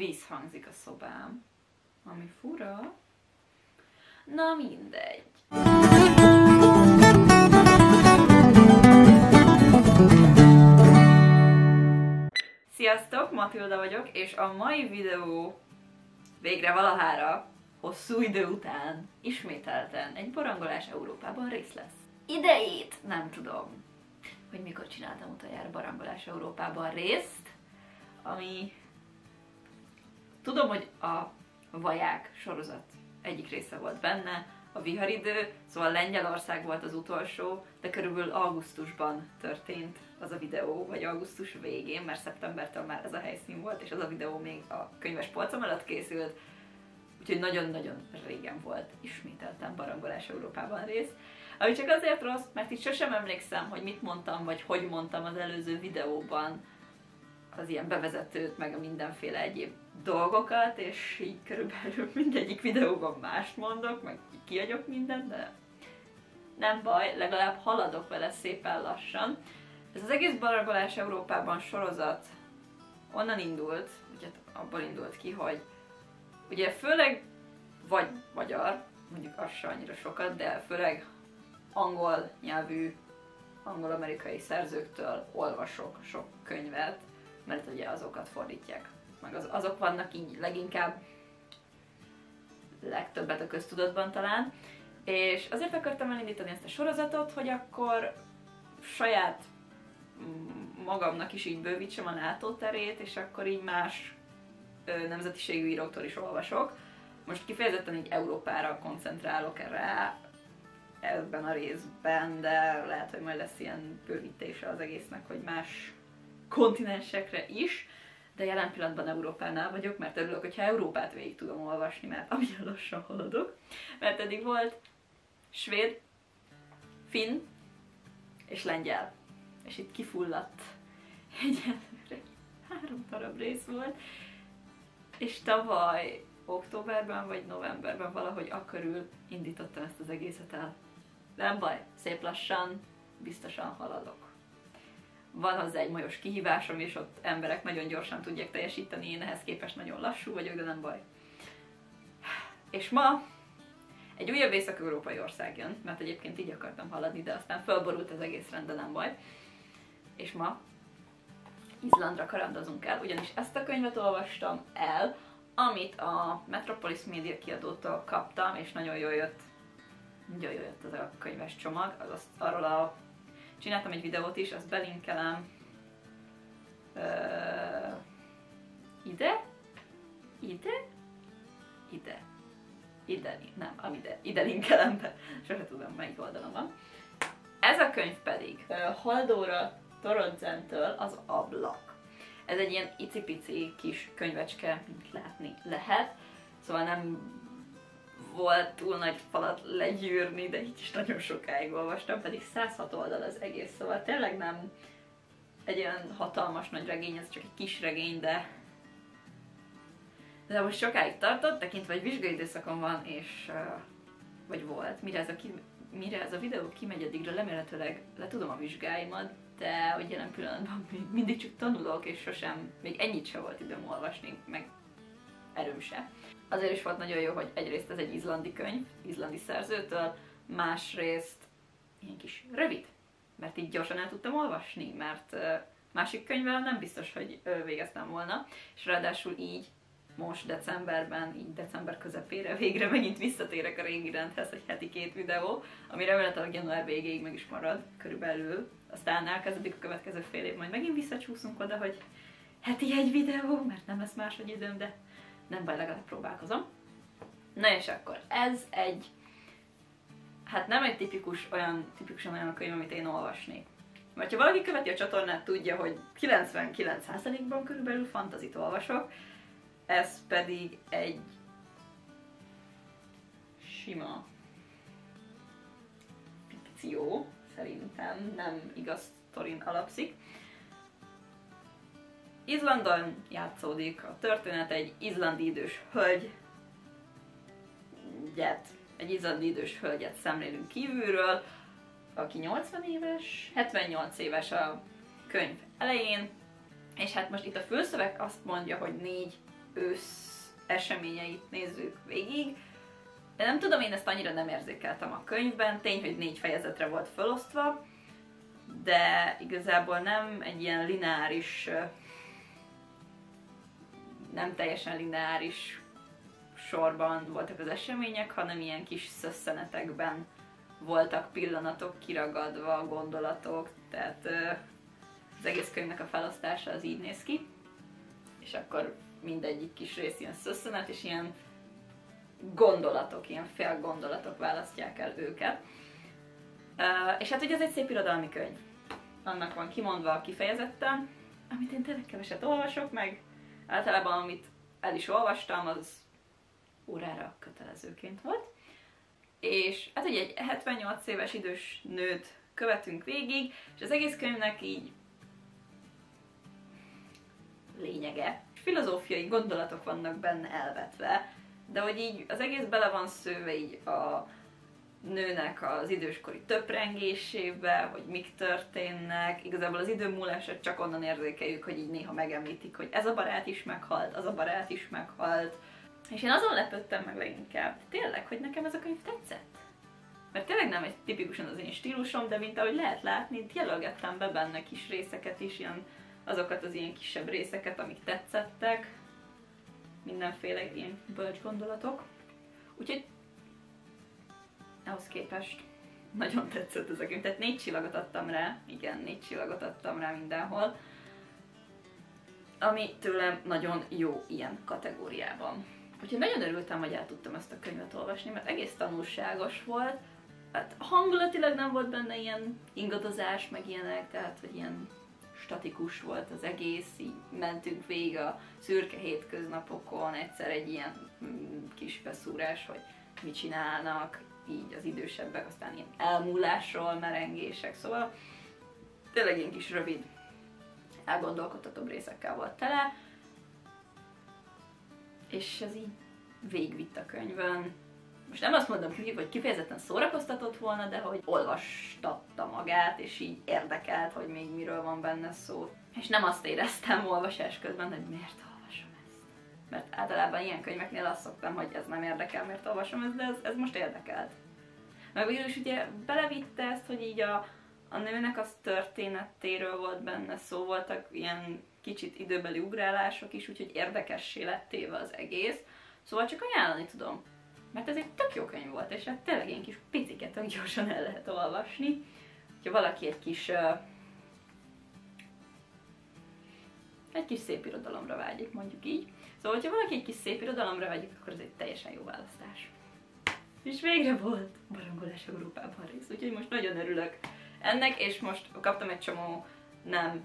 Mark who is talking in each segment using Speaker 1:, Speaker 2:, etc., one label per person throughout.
Speaker 1: vízhangzik a szobám, ami fura. Na mindegy. Sziasztok, Matilda vagyok, és a mai videó végre valahára, hosszú idő után, ismételten egy barangolás Európában rész lesz. Idejét nem tudom, hogy mikor csináltam utoljára barangolás Európában részt, ami tudom, hogy a vaják sorozat egyik része volt benne, a viharidő, szóval Lengyelország volt az utolsó, de körülbelül augusztusban történt az a videó, vagy augusztus végén, mert szeptembertől már ez a helyszín volt, és az a videó még a könyves polcom alatt készült, úgyhogy nagyon-nagyon régen volt ismételten Barangolás Európában rész. Ami csak azért rossz, mert itt sosem emlékszem, hogy mit mondtam, vagy hogy mondtam az előző videóban az ilyen bevezetőt, meg a mindenféle egyéb dolgokat, és így körülbelül mindegyik videóban mást mondok, meg kiadjuk mindent, de nem baj, legalább haladok vele szépen lassan. Ez az egész baragolás Európában sorozat onnan indult, ugye abból indult ki, hogy ugye főleg vagy magyar, mondjuk az se annyira sokat, de főleg angol nyelvű, angol-amerikai szerzőktől olvasok sok könyvet, mert ugye azokat fordítják. Meg az, azok vannak így leginkább legtöbbet a köztudatban talán. És azért akartam elindítani ezt a sorozatot, hogy akkor saját magamnak is így bővítsem a látóterét, és akkor így más nemzetiségű íróktól is olvasok. Most kifejezetten így Európára koncentrálok erre ebben a részben, de lehet, hogy majd lesz ilyen bővítése az egésznek, hogy más kontinensekre is, de jelen pillanatban Európánál vagyok, mert örülök, hogyha Európát végig tudom olvasni, mert amilyen lassan haladok. Mert eddig volt svéd, finn és lengyel. És itt kifulladt egyelőre három darab rész volt. És tavaly októberben vagy novemberben valahogy akkörül indítottam ezt az egészet el. Nem baj, szép lassan, biztosan haladok van hozzá egy majos kihívásom, és ott emberek nagyon gyorsan tudják teljesíteni, én ehhez képest nagyon lassú vagyok, de nem baj. És ma egy újabb észak-európai ország jön, mert egyébként így akartam haladni, de aztán fölborult az egész rend, de nem baj. És ma Izlandra karandozunk el, ugyanis ezt a könyvet olvastam el, amit a Metropolis Media kiadótól kaptam, és nagyon jól jött, nagyon jól jött az a könyves csomag, az azt, arról a Csináltam egy videót is, azt belinkelem. Uh, ide, ide, ide, ide, nem, ide, ide linkelem be, sose tudom melyik oldalon van. Ez a könyv pedig uh, Haldóra Torodzentől az ablak. Ez egy ilyen icipici kis könyvecske, mint látni lehet, szóval nem volt túl nagy falat legyűrni, de így is nagyon sokáig olvastam, pedig 106 oldal az egész, szóval tényleg nem egy olyan hatalmas nagy regény, ez csak egy kis regény, de de most sokáig tartott, tekintve, hogy vizsgai időszakon van, és vagy volt, mire ez a, ki, mire ez a videó kimegy addigra, remélhetőleg le tudom a vizsgáimat, de hogy jelen pillanatban mindig csak tanulok, és sosem, még ennyit se volt időm olvasni, meg erőm se. Azért is volt nagyon jó, hogy egyrészt ez egy izlandi könyv, izlandi szerzőtől, másrészt ilyen kis rövid, mert így gyorsan el tudtam olvasni, mert másik könyvvel nem biztos, hogy végeztem volna, és ráadásul így most decemberben, így december közepére végre megint visszatérek a régi rendhez, egy heti két videó, ami remélhetőleg január végéig meg is marad körülbelül. Aztán elkezdődik a következő fél év, majd megint visszacsúszunk oda, hogy heti egy videó, mert nem lesz máshogy időm, de nem baj, legalább próbálkozom. Na és akkor ez egy, hát nem egy tipikus olyan, tipikusan olyan könyv, amit én olvasnék. Mert ha valaki követi a csatornát, tudja, hogy 99%-ban körülbelül fantazit olvasok, ez pedig egy sima fikció, szerintem nem igaz sztorin alapszik. Izlandon játszódik a történet egy izlandi idős hölgy, gyet, egy izlandi idős hölgyet szemlélünk kívülről, aki 80 éves, 78 éves a könyv elején, és hát most itt a főszöveg azt mondja, hogy négy ősz eseményeit nézzük végig. De nem tudom, én ezt annyira nem érzékeltem a könyvben, tény, hogy négy fejezetre volt felosztva, de igazából nem egy ilyen lineáris, nem teljesen lineáris sorban voltak az események, hanem ilyen kis szösszenetekben voltak pillanatok kiragadva, gondolatok, tehát az egész könyvnek a felosztása az így néz ki, és akkor mindegyik kis rész ilyen szösszenet, és ilyen gondolatok, ilyen fél gondolatok választják el őket. És hát ugye ez egy szép irodalmi könyv. Annak van kimondva kifejezetten, amit én tényleg keveset olvasok, meg általában amit el is olvastam, az órára kötelezőként volt. És hát ugye egy 78 éves idős nőt követünk végig, és az egész könyvnek így lényege. Filozófiai gondolatok vannak benne elvetve, de hogy így az egész bele van szőve így a nőnek az időskori töprengésébe, hogy mik történnek. Igazából az idő múlását csak onnan érzékeljük, hogy így néha megemlítik, hogy ez a barát is meghalt, az a barát is meghalt. És én azon lepődtem meg leginkább, tényleg, hogy nekem ez a könyv tetszett. Mert tényleg nem egy tipikusan az én stílusom, de mint ahogy lehet látni, jelölgettem be benne kis részeket is, ilyen, azokat az ilyen kisebb részeket, amik tetszettek mindenféle ilyen bölcs gondolatok. Úgyhogy ahhoz képest nagyon tetszett ez a könyv. Tehát négy csillagot adtam rá, igen, négy csillagot adtam rá mindenhol, ami tőlem nagyon jó ilyen kategóriában. Úgyhogy nagyon örültem, hogy el tudtam ezt a könyvet olvasni, mert egész tanulságos volt. Hát hangulatilag nem volt benne ilyen ingadozás, meg ilyenek, tehát hogy ilyen statikus volt az egész, így mentünk végig a szürke hétköznapokon, egyszer egy ilyen mm, kis beszúrás, hogy mit csinálnak, így az idősebbek, aztán ilyen elmúlásról merengések, szóval tényleg ilyen kis rövid, elgondolkodtatóbb részekkel volt tele, és ez így végvitt a könyvön, most nem azt mondom hogy kifejezetten szórakoztatott volna, de hogy olvastatta magát, és így érdekelt, hogy még miről van benne szó. És nem azt éreztem olvasás közben, hogy miért. Mert általában ilyen könyveknél azt szoktam, hogy ez nem érdekel, miért olvasom ezt, de ez, ez most érdekelt. Meg végül is ugye belevitte ezt, hogy így a, a nőnek az történetéről volt benne szó, voltak ilyen kicsit időbeli ugrálások is, úgyhogy érdekessé lett téve az egész. Szóval csak ajánlani tudom. Mert ez egy tök jó könyv volt, és hát tényleg ilyen kis piciket tök gyorsan el lehet olvasni. Ha valaki egy kis uh, egy kis szép irodalomra vágyik, mondjuk így. Szóval, hogyha valaki egy kis szép irodalomra vágyik, akkor ez egy teljesen jó választás. És végre volt barangolás Európában rész, úgyhogy most nagyon örülök ennek, és most kaptam egy csomó nem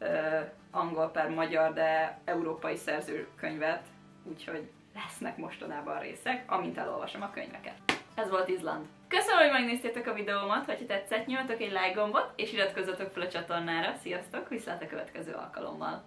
Speaker 1: uh, angol per magyar, de európai szerzőkönyvet, úgyhogy lesznek mostanában részek, amint elolvasom a könyveket. Ez volt Izland. Köszönöm, hogy megnéztétek a videómat, hogyha tetszett, nyomjatok egy like gombot, és iratkozzatok fel a csatornára. Sziasztok, viszlát a következő alkalommal!